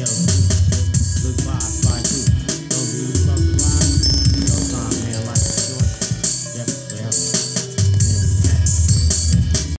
yo.